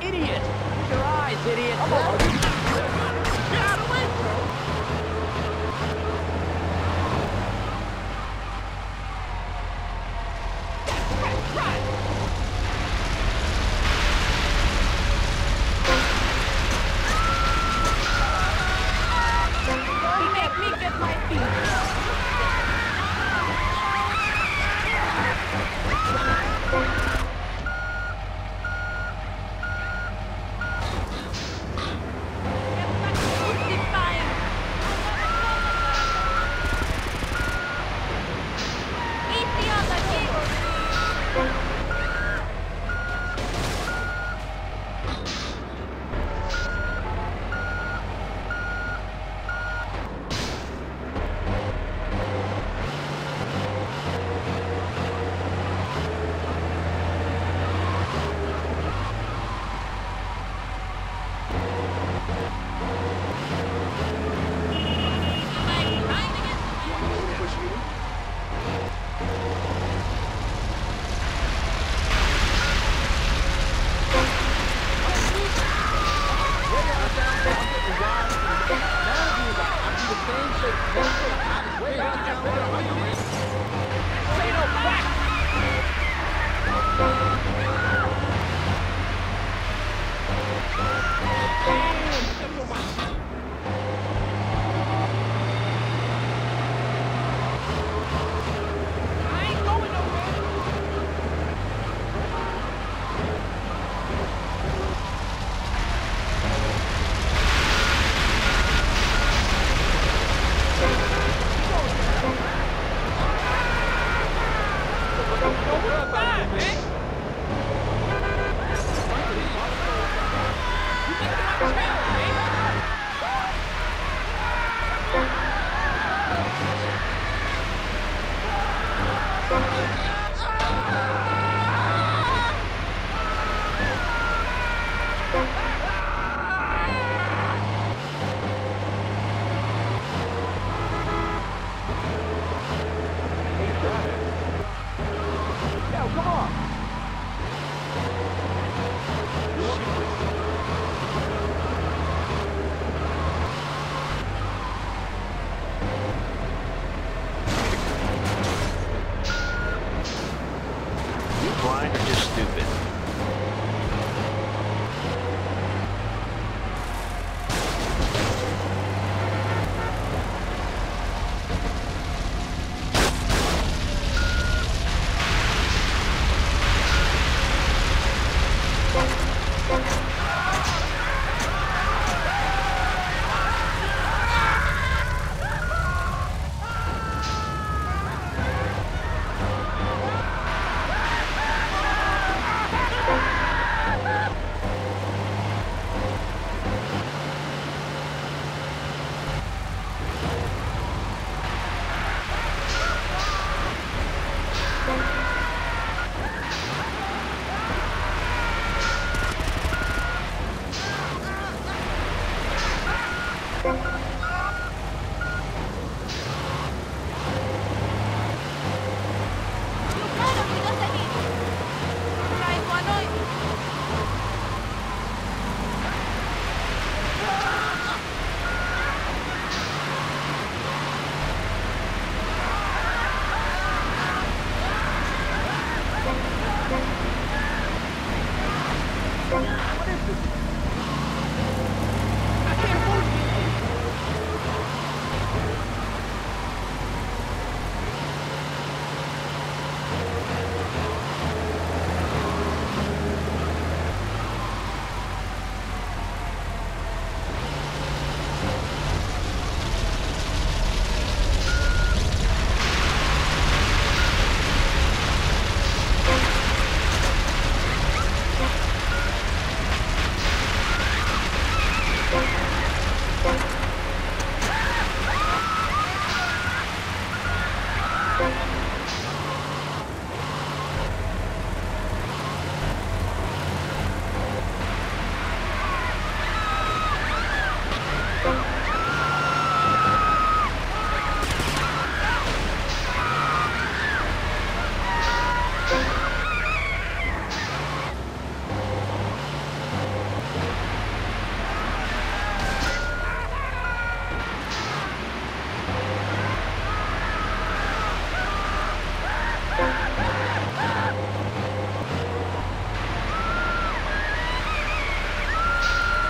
Idiot! Your eyes, idiot! Damn!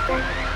Killing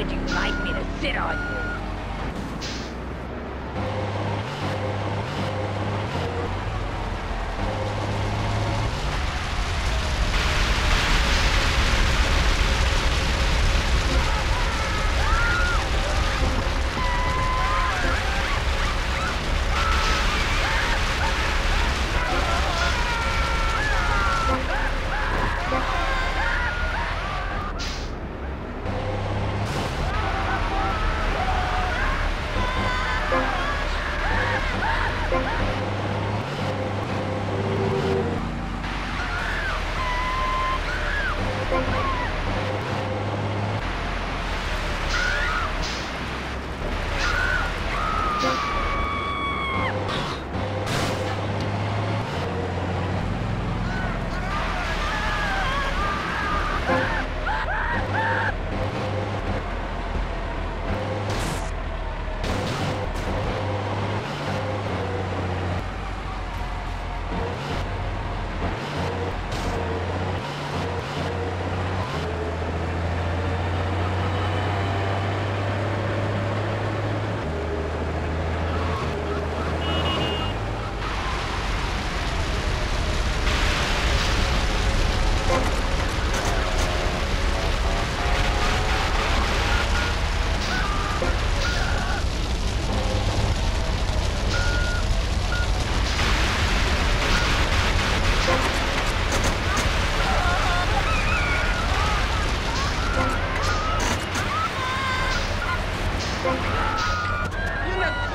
would you like me to sit on you?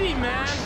easy, man.